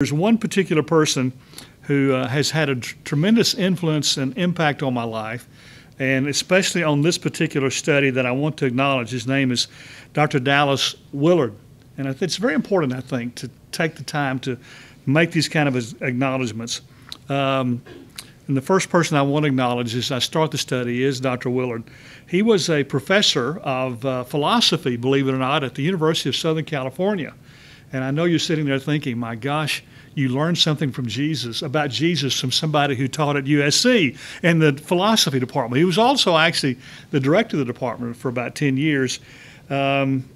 There's one particular person who uh, has had a tr- tremendous influence and impact on my life, and especially on this particular study that I want to acknowledge. His name is Dr. Dallas Willard. And it's very important, I think, to take the time to make these kind of acknowledgments. Um, and the first person I want to acknowledge as I start the study is Dr. Willard. He was a professor of uh, philosophy, believe it or not, at the University of Southern California. And I know you're sitting there thinking, my gosh, you learned something from Jesus, about Jesus, from somebody who taught at USC in the philosophy department. He was also actually the director of the department for about 10 years. Um,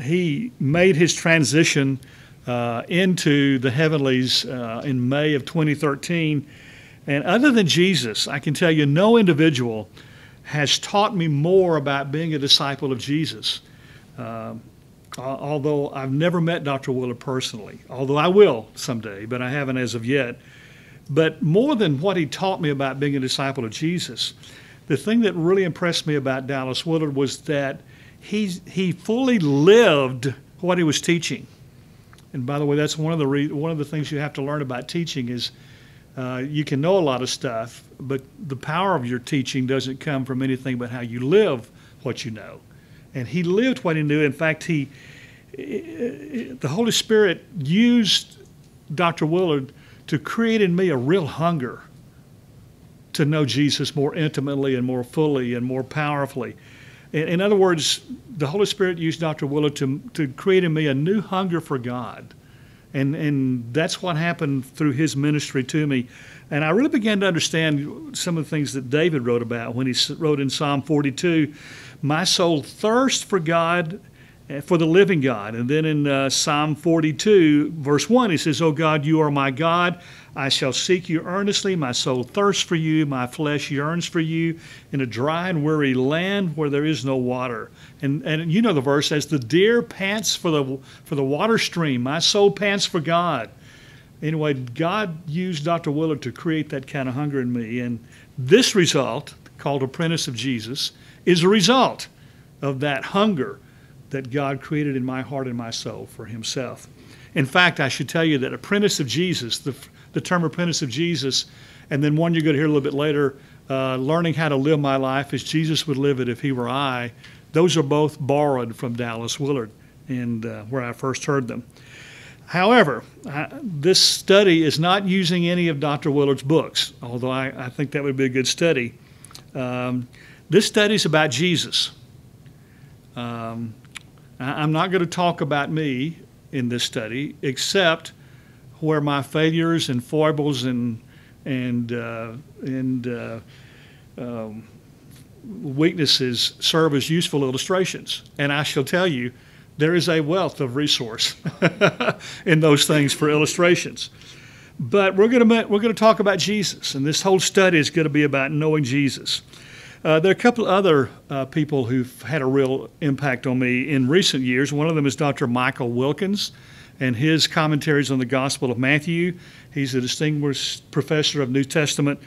he made his transition uh, into the heavenlies uh, in May of 2013. And other than Jesus, I can tell you no individual has taught me more about being a disciple of Jesus. Uh, although I've never met Dr. Willard personally, although I will someday, but I haven't as of yet. But more than what he taught me about being a disciple of Jesus, the thing that really impressed me about Dallas Willard was that he, he fully lived what he was teaching. And by the way, that's one of the re- one of the things you have to learn about teaching is uh, you can know a lot of stuff, but the power of your teaching doesn't come from anything but how you live what you know and he lived what he knew. In fact, he, the Holy Spirit used Dr. Willard to create in me a real hunger to know Jesus more intimately and more fully and more powerfully. In, other words, the Holy Spirit used Dr. Willard to, to create in me a new hunger for God. And, and that's what happened through his ministry to me. And I really began to understand some of the things that David wrote about when he wrote in Psalm 42 my soul thirsts for God, for the living God. And then in uh, Psalm 42, verse 1, he says, O God, you are my God. I shall seek you earnestly. My soul thirsts for you. My flesh yearns for you in a dry and weary land where there is no water. And, and you know the verse says, The deer pants for the, for the water stream. My soul pants for God. Anyway, God used Dr. Willard to create that kind of hunger in me. And this result, called Apprentice of Jesus, is a result of that hunger that God created in my heart and my soul for Himself. In fact, I should tell you that apprentice of Jesus, the, the term apprentice of Jesus, and then one you're going to hear a little bit later, uh, learning how to live my life as Jesus would live it if He were I, those are both borrowed from Dallas Willard and uh, where I first heard them. However, I, this study is not using any of Dr. Willard's books, although I, I think that would be a good study. Um, this study is about Jesus. Um, I'm not going to talk about me in this study, except where my failures and foibles and and uh, and uh, um, weaknesses serve as useful illustrations. And I shall tell you, there is a wealth of resource in those things for illustrations. But we're going to we're going to talk about Jesus, and this whole study is going to be about knowing Jesus. Uh, there are a couple other uh, people who've had a real impact on me in recent years. One of them is Dr. Michael Wilkins and his commentaries on the Gospel of Matthew. He's a distinguished professor of New Testament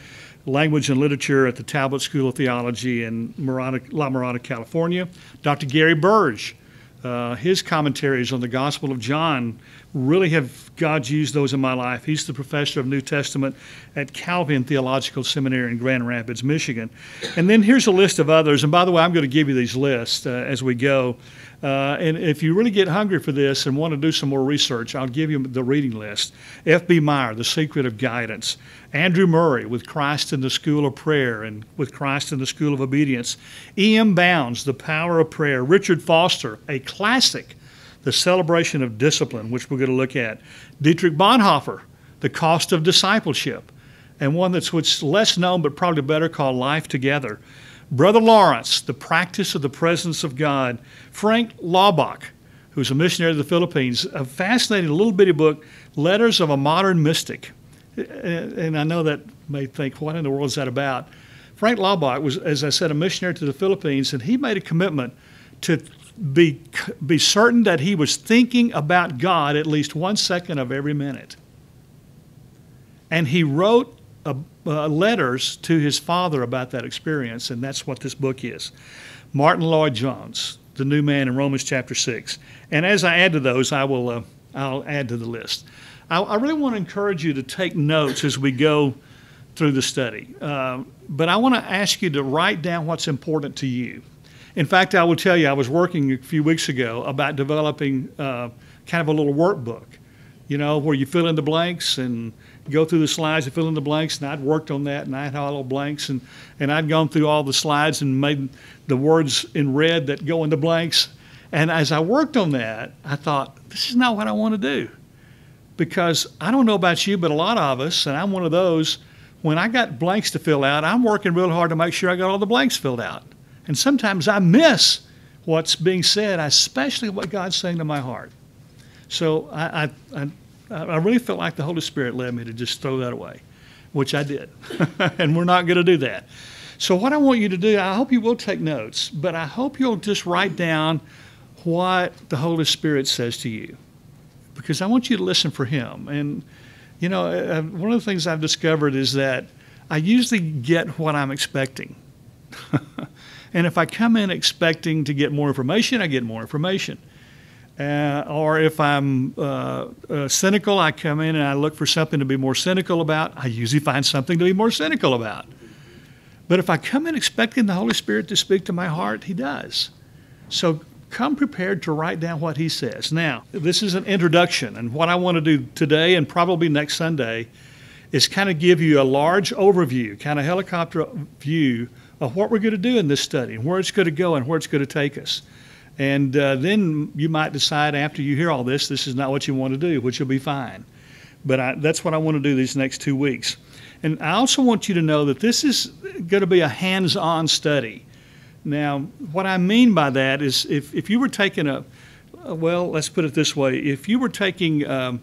language and literature at the Talbot School of Theology in Mirada, La Mirada, California. Dr. Gary Burge, uh, his commentaries on the Gospel of John really have God used those in my life. He's the professor of New Testament at Calvin Theological Seminary in Grand Rapids, Michigan. And then here's a list of others. And by the way, I'm going to give you these lists uh, as we go. Uh, and if you really get hungry for this and want to do some more research, I'll give you the reading list. F.B. Meyer, The Secret of Guidance. Andrew Murray, With Christ in the School of Prayer and With Christ in the School of Obedience. E.M. Bounds, The Power of Prayer. Richard Foster, a classic the celebration of discipline, which we're going to look at. Dietrich Bonhoeffer, the cost of discipleship, and one that's what's less known but probably better called Life Together. Brother Lawrence, the practice of the presence of God. Frank Laubach, who's a missionary to the Philippines, a fascinating little bitty book, Letters of a Modern Mystic. And I know that may think, what in the world is that about? Frank Laubach was, as I said, a missionary to the Philippines, and he made a commitment to be, be certain that he was thinking about God at least one second of every minute. And he wrote a, uh, letters to his father about that experience, and that's what this book is. Martyn Lloyd-Jones, the new man in Romans chapter 6. And as I add to those, I will uh, I'll add to the list. I, I really want to encourage you to take notes as we go through the study. Uh, but I want to ask you to write down what's important to you. In fact, I will tell you, I was working a few weeks ago about developing uh, kind of a little workbook, you know, where you fill in the blanks and go through the slides and fill in the blanks. And I'd worked on that and I had all the blanks and, and I'd gone through all the slides and made the words in red that go in the blanks. And as I worked on that, I thought, this is not what I want to do. Because I don't know about you, but a lot of us, and I'm one of those, when I got blanks to fill out, I'm working real hard to make sure I got all the blanks filled out. And sometimes I miss what's being said, especially what God's saying to my heart. So I, I, I, I really felt like the Holy Spirit led me to just throw that away, which I did. and we're not going to do that. So, what I want you to do, I hope you will take notes, but I hope you'll just write down what the Holy Spirit says to you because I want you to listen for Him. And, you know, uh, uh, one of the things I've discovered is that I usually get what I'm expecting. and if I come in expecting to get more information, I get more information. Uh, or if I'm uh, uh, cynical, I come in and I look for something to be more cynical about. I usually find something to be more cynical about. But if I come in expecting the Holy Spirit to speak to my heart, He does. So come prepared to write down what he says. Now, this is an introduction, and what I want to do today and probably next Sunday is kind of give you a large overview, kind of helicopter view what we're going to do in this study, and where it's going to go, and where it's going to take us. And uh, then you might decide after you hear all this, this is not what you want to do, which will be fine. But I, that's what I want to do these next two weeks. And I also want you to know that this is going to be a hands on study. Now, what I mean by that is if, if you were taking a, well, let's put it this way if you were taking, um,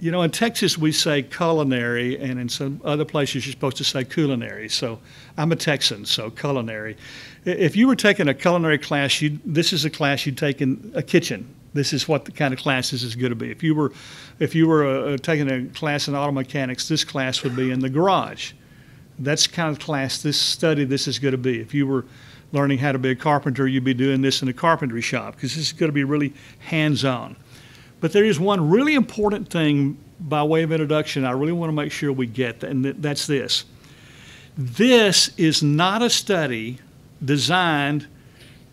you know, in Texas we say culinary, and in some other places you're supposed to say culinary. So I'm a Texan, so culinary. If you were taking a culinary class, this is a class you'd take in a kitchen. This is what the kind of class this is going to be. If you were, if you were uh, taking a class in auto mechanics, this class would be in the garage. That's kind of class, this study, this is going to be. If you were learning how to be a carpenter, you'd be doing this in a carpentry shop because this is going to be really hands on. But there is one really important thing by way of introduction I really want to make sure we get, and that's this. This is not a study designed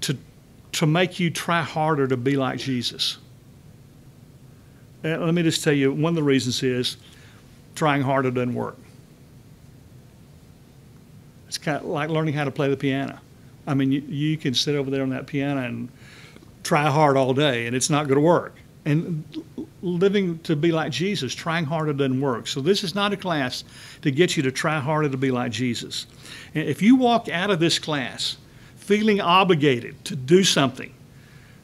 to, to make you try harder to be like Jesus. And let me just tell you one of the reasons is trying harder doesn't work. It's kind of like learning how to play the piano. I mean, you, you can sit over there on that piano and try hard all day, and it's not going to work. And living to be like Jesus, trying harder doesn't work. So this is not a class to get you to try harder to be like Jesus. And if you walk out of this class feeling obligated to do something,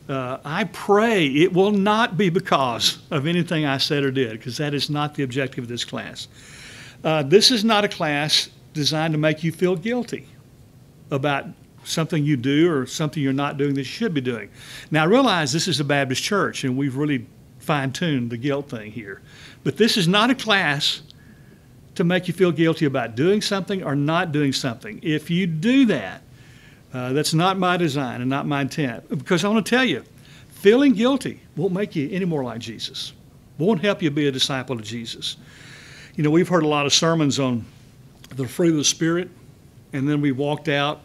uh, I pray it will not be because of anything I said or did, because that is not the objective of this class. Uh, this is not a class designed to make you feel guilty about something you do or something you're not doing that you should be doing. Now, I realize this is a Baptist church and we've really fine tuned the guilt thing here. But this is not a class to make you feel guilty about doing something or not doing something. If you do that, uh, that's not my design and not my intent. Because I want to tell you, feeling guilty won't make you any more like Jesus, won't help you be a disciple of Jesus. You know, we've heard a lot of sermons on the fruit of the Spirit, and then we walked out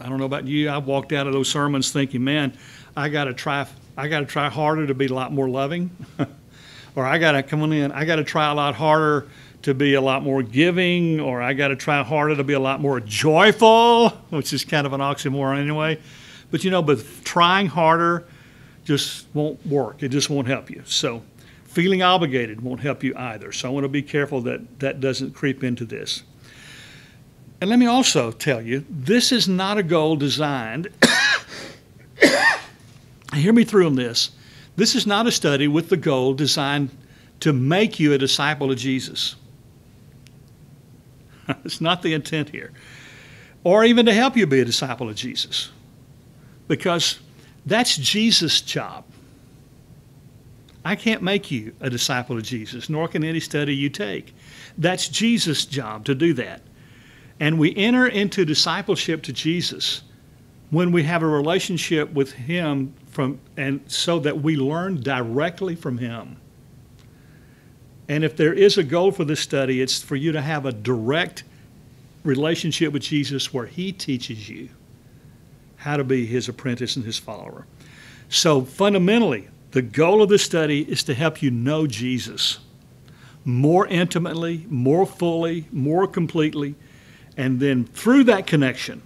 I don't know about you. I walked out of those sermons thinking, man, I got to try. I got to try harder to be a lot more loving, or I got to come on in. I got to try a lot harder to be a lot more giving, or I got to try harder to be a lot more joyful, which is kind of an oxymoron anyway. But you know, but trying harder just won't work. It just won't help you. So feeling obligated won't help you either. So I want to be careful that that doesn't creep into this. And let me also tell you, this is not a goal designed, hear me through on this. This is not a study with the goal designed to make you a disciple of Jesus. it's not the intent here. Or even to help you be a disciple of Jesus. Because that's Jesus' job. I can't make you a disciple of Jesus, nor can any study you take. That's Jesus' job to do that. And we enter into discipleship to Jesus when we have a relationship with Him from, and so that we learn directly from Him. And if there is a goal for this study, it's for you to have a direct relationship with Jesus where He teaches you how to be His apprentice and His follower. So fundamentally, the goal of this study is to help you know Jesus more intimately, more fully, more completely, and then through that connection,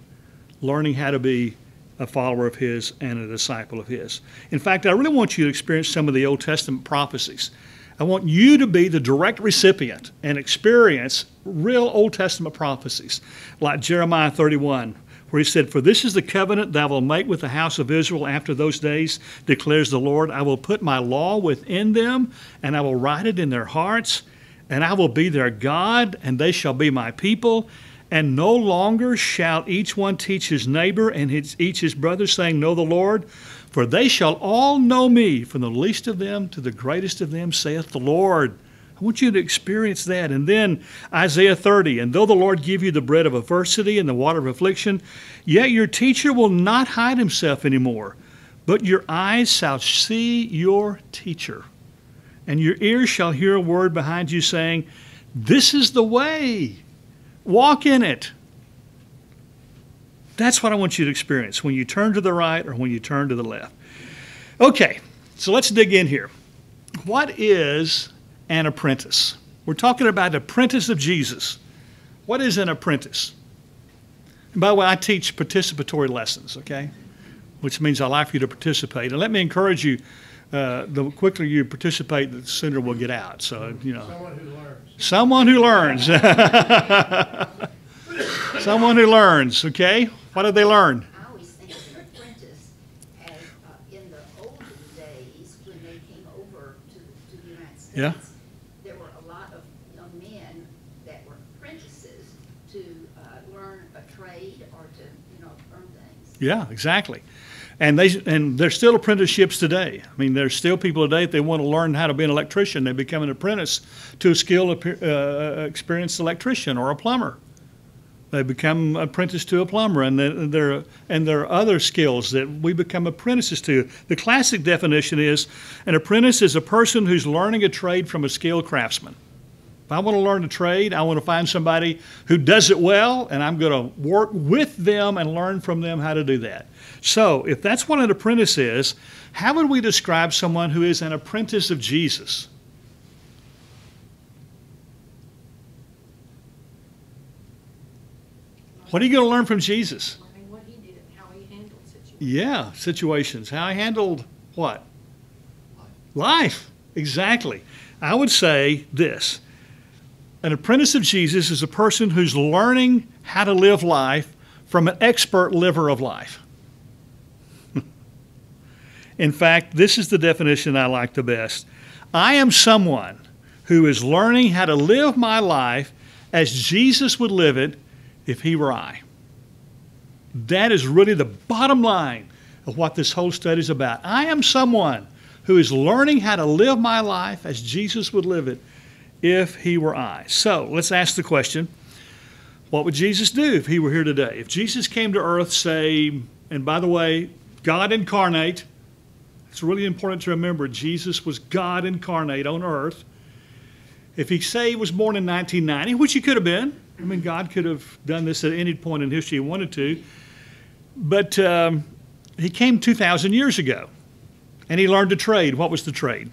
learning how to be a follower of His and a disciple of His. In fact, I really want you to experience some of the Old Testament prophecies. I want you to be the direct recipient and experience real Old Testament prophecies, like Jeremiah 31, where he said, For this is the covenant that I will make with the house of Israel after those days, declares the Lord. I will put my law within them, and I will write it in their hearts, and I will be their God, and they shall be my people. And no longer shall each one teach his neighbor and his, each his brother, saying, Know the Lord. For they shall all know me, from the least of them to the greatest of them, saith the Lord. I want you to experience that. And then Isaiah 30, and though the Lord give you the bread of adversity and the water of affliction, yet your teacher will not hide himself anymore, but your eyes shall see your teacher, and your ears shall hear a word behind you saying, This is the way, walk in it. That's what I want you to experience when you turn to the right or when you turn to the left. Okay, so let's dig in here. What is an apprentice? We're talking about apprentice of Jesus. What is an apprentice? And by the way, I teach participatory lessons, okay? Which means I like for you to participate. And let me encourage you uh, the quicker you participate, the sooner we'll get out. So, you know. Someone who learns. Someone who learns. Someone who learns, okay? What did they learn? I always think of apprentice as, uh, in the olden days, when they came over to, to the United States. Yeah. There were a lot of young men that were apprentices to, uh, learn a trade or to, you know, earn things. Yeah, exactly. And they and there's still apprenticeships today. I mean, there's still people today if they want to learn how to be an electrician, they become an apprentice to a skilled, uh, experienced electrician or a plumber. They become apprentice to a plumber, and there and there are other skills that we become apprentices to. The classic definition is an apprentice is a person who's learning a trade from a skilled craftsman. If I want to learn a trade, I want to find somebody who does it well, and I'm going to work with them and learn from them how to do that. So, if that's what an apprentice is, how would we describe someone who is an apprentice of Jesus? What are you going to learn from Jesus? Learning what he did and how he handled situations. Yeah, situations. How I handled what? Life. Exactly. I would say this an apprentice of Jesus is a person who's learning how to live life from an expert liver of life. In fact, this is the definition I like the best. I am someone who is learning how to live my life as Jesus would live it if he were I. That is really the bottom line of what this whole study is about. I am someone who is learning how to live my life as Jesus would live it if he were I. So let's ask the question what would Jesus do if he were here today? If Jesus came to earth, say, and by the way, God incarnate, it's really important to remember Jesus was God incarnate on earth. If he say he was born in 1990, which he could have been, I mean, God could have done this at any point in history he wanted to, but um, he came 2,000 years ago and he learned a trade. What was the trade?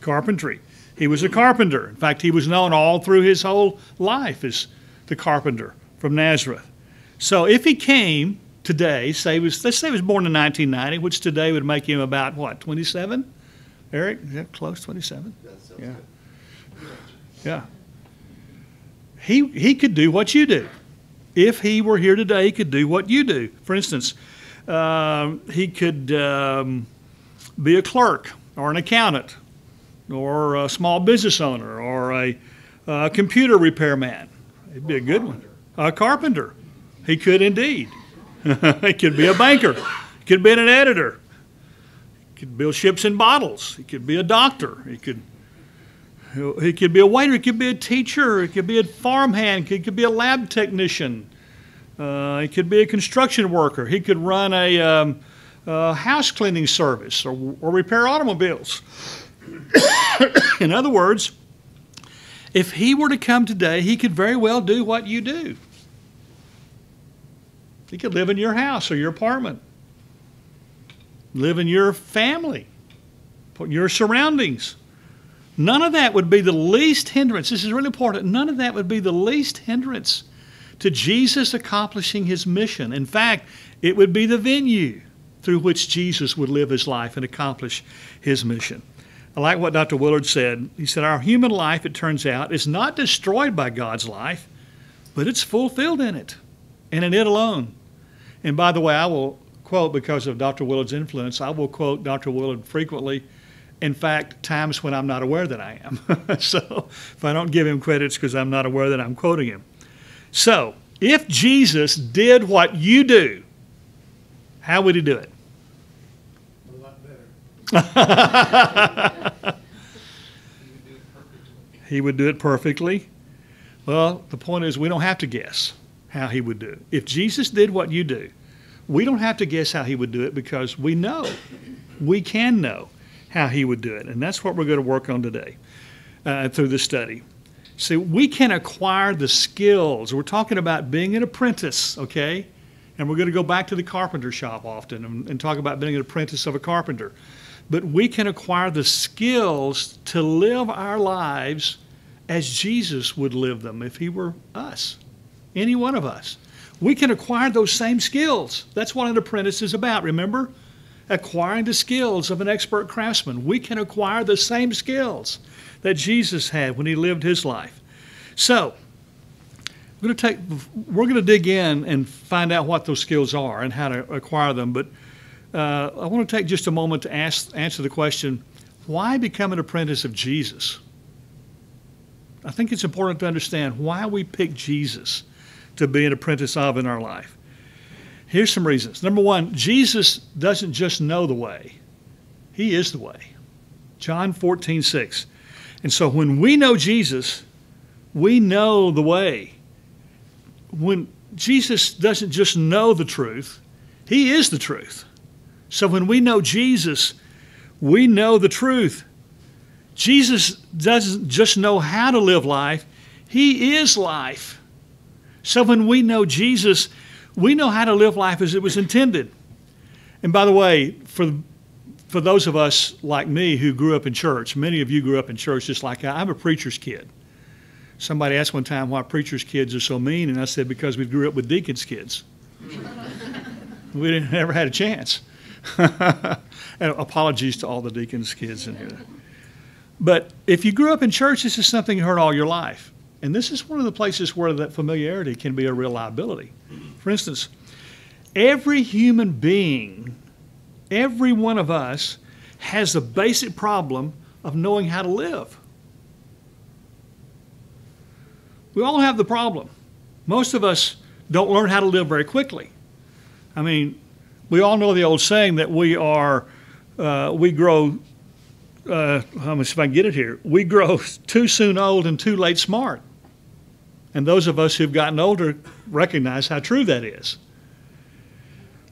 Carpentry. He was a carpenter. In fact, he was known all through his whole life as the carpenter from Nazareth. So if he came today, say he was, let's say he was born in 1990, which today would make him about what, 27? Eric, is that close, 27? Yeah. Yeah. He, he could do what you do. If he were here today, he could do what you do. For instance, um, he could um, be a clerk or an accountant or a small business owner or a, a computer repairman. It'd be a good one. A carpenter. He could indeed. he could be a banker. He could be an editor. He could build ships and bottles. He could be a doctor. He could he could be a waiter. He could be a teacher. He could be a farmhand. He could be a lab technician. Uh, he could be a construction worker. He could run a, um, a house cleaning service or, or repair automobiles. In other words, If he were to come today, he could very well do what you do. He could live in your house or your apartment, live in your family, put your surroundings. None of that would be the least hindrance. This is really important. None of that would be the least hindrance to Jesus accomplishing his mission. In fact, it would be the venue through which Jesus would live his life and accomplish his mission. I like what Dr. Willard said. He said, Our human life, it turns out, is not destroyed by God's life, but it's fulfilled in it and in it alone. And by the way, I will quote, because of Dr. Willard's influence, I will quote Dr. Willard frequently. In fact, times when I'm not aware that I am. so if I don't give him credits because I'm not aware that I'm quoting him. So if Jesus did what you do, how would he do it? He would do it perfectly. Well, the point is, we don't have to guess how he would do it. If Jesus did what you do, we don't have to guess how he would do it because we know, we can know how he would do it. And that's what we're going to work on today uh, through this study. See, we can acquire the skills. We're talking about being an apprentice, okay? And we're going to go back to the carpenter shop often and, and talk about being an apprentice of a carpenter. But we can acquire the skills to live our lives as Jesus would live them if he were us, any one of us. We can acquire those same skills. That's what an apprentice is about, remember? Acquiring the skills of an expert craftsman. We can acquire the same skills that Jesus had when he lived his life. So, we're going to take we're going to dig in and find out what those skills are and how to acquire them, but uh, I want to take just a moment to ask, answer the question why become an apprentice of Jesus? I think it's important to understand why we pick Jesus to be an apprentice of in our life. Here's some reasons. Number one, Jesus doesn't just know the way, He is the way. John 14, 6. And so when we know Jesus, we know the way. When Jesus doesn't just know the truth, He is the truth. So when we know Jesus, we know the truth. Jesus doesn't just know how to live life, He is life. So when we know Jesus, we know how to live life as it was intended. And by the way, for for those of us like me who grew up in church, many of you grew up in church just like I. I'm a preacher's kid. Somebody asked one time why preacher's kids are so mean, and I said because we grew up with deacon's kids. we didn't never had a chance. and apologies to all the deacons' kids in here. But if you grew up in church, this is something you heard all your life. And this is one of the places where that familiarity can be a real liability. For instance, every human being, every one of us, has the basic problem of knowing how to live. We all have the problem. Most of us don't learn how to live very quickly. I mean, we all know the old saying that we are, uh, we grow, uh, how much if I can get it here? We grow too soon old and too late smart. And those of us who've gotten older recognize how true that is.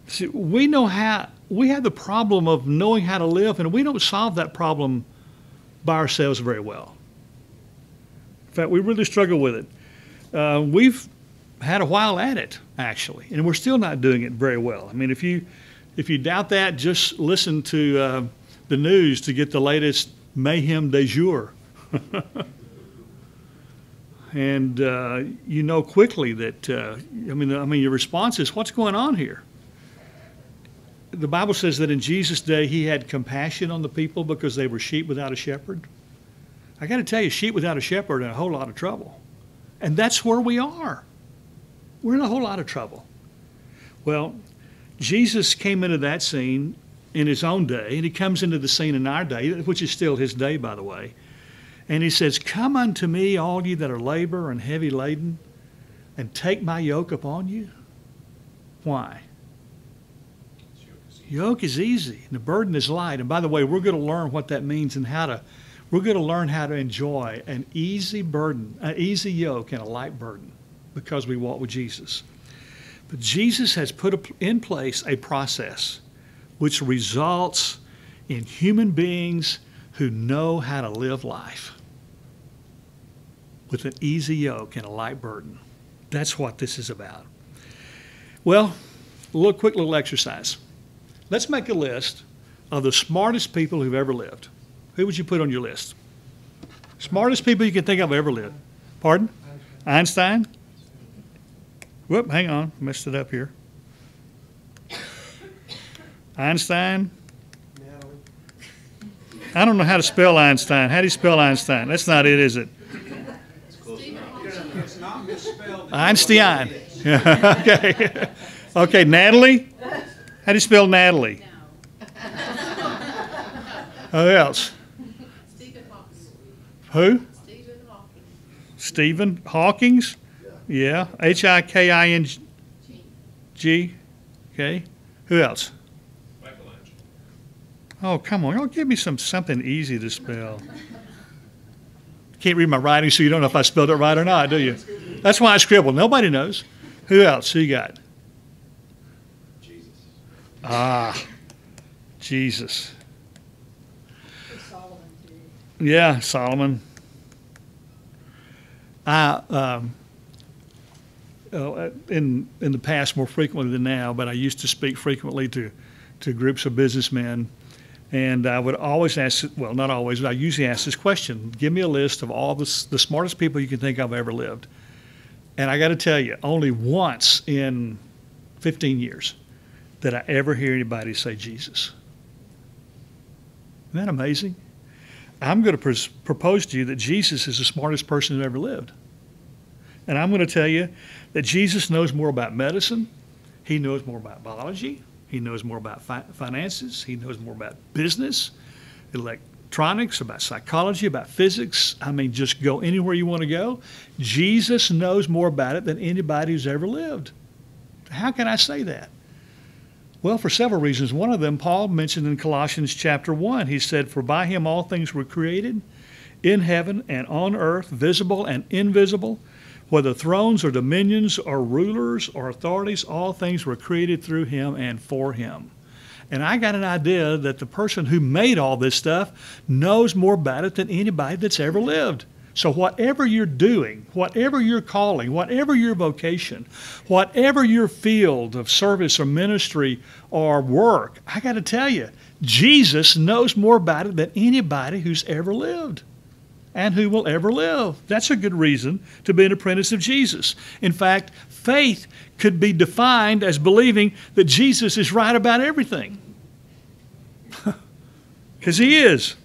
See, we know how, we have the problem of knowing how to live, and we don't solve that problem by ourselves very well. In fact, we really struggle with it. Uh, we've had a while at it, actually, and we're still not doing it very well. I mean, if you if you doubt that, just listen to uh, the news to get the latest mayhem de jour. and uh, you know quickly that uh, I mean, I mean, your response is, "What's going on here?" The Bible says that in Jesus' day, He had compassion on the people because they were sheep without a shepherd. I got to tell you, sheep without a shepherd are in a whole lot of trouble, and that's where we are we're in a whole lot of trouble. Well, Jesus came into that scene in his own day, and he comes into the scene in our day, which is still his day, by the way. And he says, Come unto me, all ye that are labor and heavy laden, and take my yoke upon you. Why? Yoke is easy, and the burden is light. And by the way, we're going to learn what that means and how to, we're going to learn how to enjoy an easy burden, an easy yoke, and a light burden because we walk with Jesus. But Jesus has put in place a process which results in human beings who know how to live life. with an easy yoke and a light burden. That's what this is about. Well, a little quick little exercise. Let's make a list of the smartest people who've ever lived. Who would you put on your list? Smartest people you can think of ever lived. Pardon? Einstein? Whoop, hang on, messed it up here. Einstein? Natalie, I don't know how to spell Einstein. How do you spell Einstein? That's not it, is it? it's not misspelled. Einstein. okay. Okay, Natalie? How do you spell Natalie? Who else? Stephen Hawking. Who? Stephen Hawking. Stephen Hawkins? Yeah. H I K I N G. Okay. Who else? Michelangelo. Oh, come on. Y'all give me some something easy to spell. Can't read my writing, so you don't know if I spelled it right or not, do you? That's why I scribble. Nobody knows. Who else? Who you got? Jesus. Ah, Jesus. Solomon too. Yeah, Solomon. I um, uh, in in the past more frequently than now, but I used to speak frequently to to groups of businessmen, and I would always ask. Well, not always, but I usually ask this question: Give me a list of all the the smartest people you can think of ever lived. And I got to tell you, only once in 15 years did I ever hear anybody say Jesus. Isn't that amazing? I'm going to propose to you that Jesus is the smartest person who ever lived. And I'm going to tell you that Jesus knows more about medicine, he knows more about biology, he knows more about fi- finances, he knows more about business, electronics, about psychology, about physics. I mean, just go anywhere you want to go. Jesus knows more about it than anybody who's ever lived. How can I say that? Well, for several reasons. One of them, Paul mentioned in Colossians chapter 1. He said, For by him all things were created, in heaven and on earth, visible and invisible, whether thrones or dominions or rulers or authorities, all things were created through him and for him. And I got an idea that the person who made all this stuff knows more about it than anybody that's ever lived. So, whatever you're doing, whatever your calling, whatever your vocation, whatever your field of service or ministry or work, I got to tell you, Jesus knows more about it than anybody who's ever lived and who will ever live. That's a good reason to be an apprentice of Jesus. In fact, faith could be defined as believing that Jesus is right about everything. Because he is.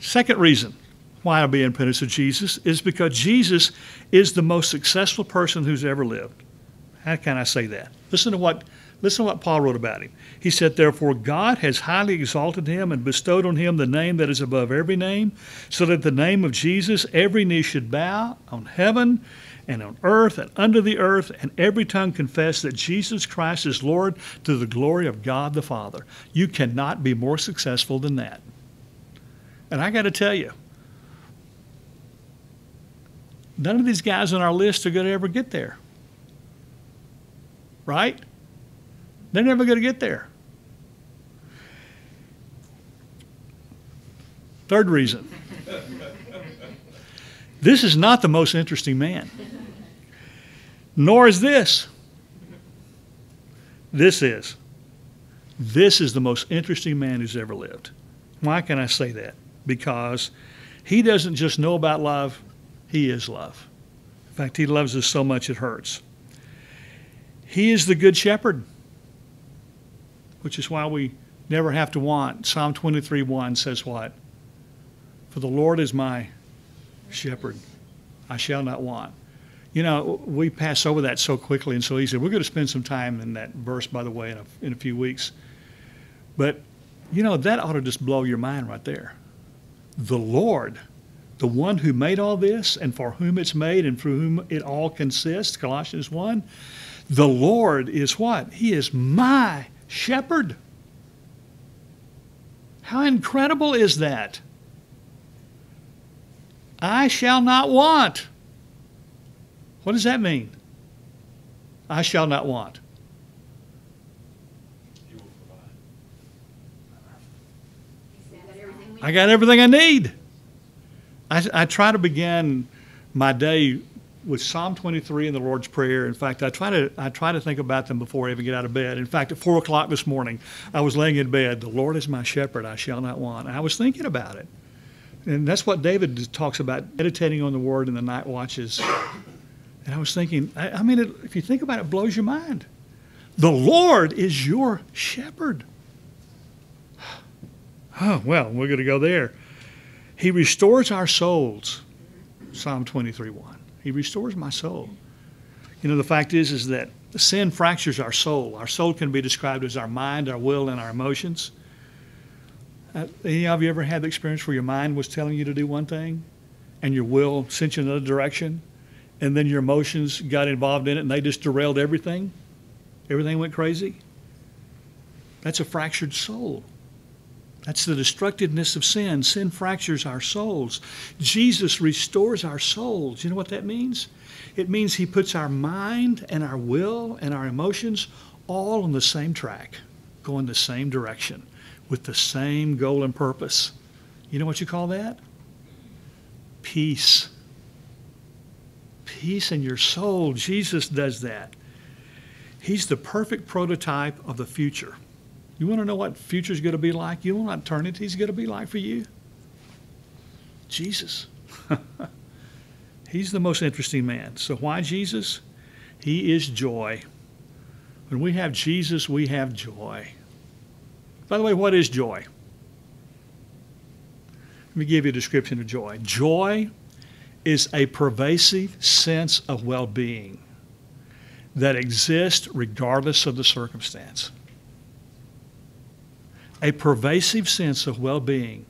Second reason why I'll be an apprentice of Jesus is because Jesus is the most successful person who's ever lived. How can I say that? Listen to what listen to what Paul wrote about him. He said, Therefore God has highly exalted him and bestowed on him the name that is above every name, so that the name of Jesus every knee should bow on heaven and on earth and under the earth, and every tongue confess that Jesus Christ is Lord to the glory of God the Father. You cannot be more successful than that. And I got to tell you, none of these guys on our list are going to ever get there. Right? They're never going to get there. Third reason this is not the most interesting man, nor is this. This is. This is the most interesting man who's ever lived. Why can I say that? Because he doesn't just know about love, he is love. In fact, he loves us so much it hurts. He is the good shepherd, which is why we never have to want. Psalm 23 1 says what? For the Lord is my shepherd, I shall not want. You know, we pass over that so quickly and so easily. We're going to spend some time in that verse, by the way, in a, in a few weeks. But, you know, that ought to just blow your mind right there. The Lord, the one who made all this and for whom it's made and through whom it all consists, Colossians 1, the Lord is what? He is my shepherd. How incredible is that? I shall not want. What does that mean? I shall not want. I got everything I need. I, I try to begin my day with Psalm 23 and the Lord's Prayer. In fact, I try to I try to think about them before I even get out of bed. In fact, at four o'clock this morning, I was laying in bed. The Lord is my shepherd; I shall not want. And I was thinking about it, and that's what David talks about: meditating on the Word in the night watches. And I was thinking, I, I mean, it, if you think about it, it blows your mind. The Lord is your shepherd. Oh, well, we're going to go there. He restores our souls. Psalm 23 1. He restores my soul. You know, the fact is, is that sin fractures our soul. Our soul can be described as our mind, our will, and our emotions. Uh, any of you ever had the experience where your mind was telling you to do one thing and your will sent you in another direction and then your emotions got involved in it and they just derailed everything? Everything went crazy? That's a fractured soul. That's the destructiveness of sin. Sin fractures our souls. Jesus restores our souls. You know what that means? It means He puts our mind and our will and our emotions all on the same track, going the same direction, with the same goal and purpose. You know what you call that? Peace. Peace in your soul. Jesus does that. He's the perfect prototype of the future. You want to know what future is going to be like? You want what eternity is going to be like for you? Jesus. He's the most interesting man. So why Jesus? He is joy. When we have Jesus, we have joy. By the way, what is joy? Let me give you a description of joy. Joy is a pervasive sense of well being that exists regardless of the circumstance. A pervasive sense of well being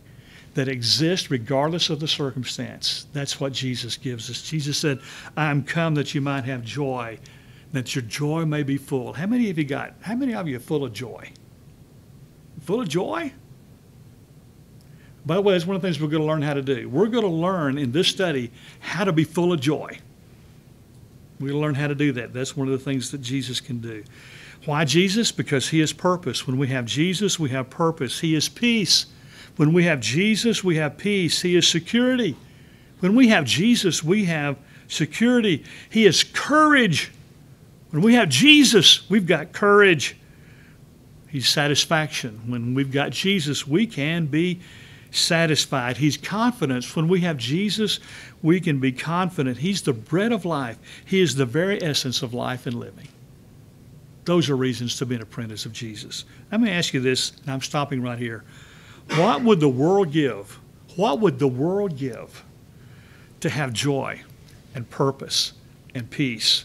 that exists regardless of the circumstance. That's what Jesus gives us. Jesus said, I am come that you might have joy, that your joy may be full. How many of you got? How many of you are full of joy? Full of joy? By the way, that's one of the things we're going to learn how to do. We're going to learn in this study how to be full of joy. We're going to learn how to do that. That's one of the things that Jesus can do. Why Jesus? Because he is purpose. When we have Jesus, we have purpose. He is peace. When we have Jesus, we have peace. He is security. When we have Jesus, we have security. He is courage. When we have Jesus, we've got courage. He's satisfaction. When we've got Jesus, we can be satisfied. He's confidence. When we have Jesus, we can be confident. He's the bread of life. He is the very essence of life and living. Those are reasons to be an apprentice of Jesus. Let me ask you this, and I'm stopping right here. What would the world give? What would the world give to have joy and purpose and peace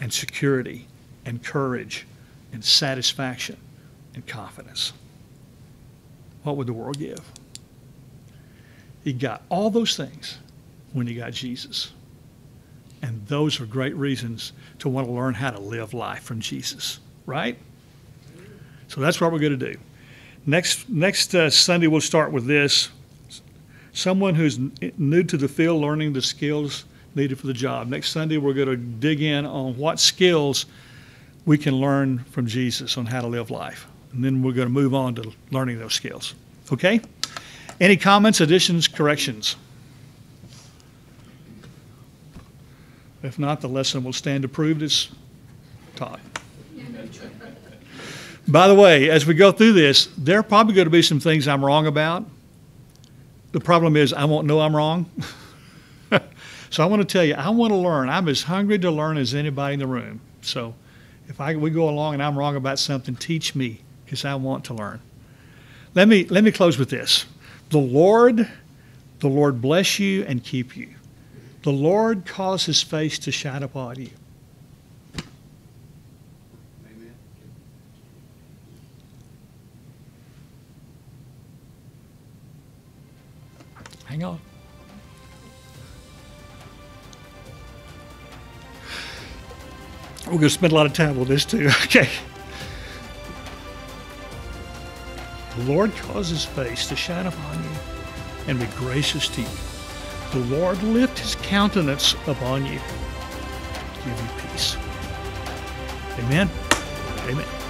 and security and courage and satisfaction and confidence? What would the world give? He got all those things when he got Jesus. And those are great reasons to want to learn how to live life from Jesus, right? So that's what we're going to do. Next, next uh, Sunday, we'll start with this. Someone who's new to the field, learning the skills needed for the job. Next Sunday, we're going to dig in on what skills we can learn from Jesus on how to live life. And then we're going to move on to learning those skills. Okay? Any comments, additions, corrections? If not, the lesson will stand approved as taught. By the way, as we go through this, there are probably going to be some things I'm wrong about. The problem is, I won't know I'm wrong. so I want to tell you, I want to learn. I'm as hungry to learn as anybody in the room. So if I, we go along and I'm wrong about something, teach me because I want to learn. Let me, let me close with this. The Lord, the Lord bless you and keep you. The Lord cause his face to shine upon you. Amen. Hang on. We're going to spend a lot of time with this too. Okay. The Lord cause his face to shine upon you and be gracious to you. The Lord lift his countenance upon you, give you peace. Amen. Amen.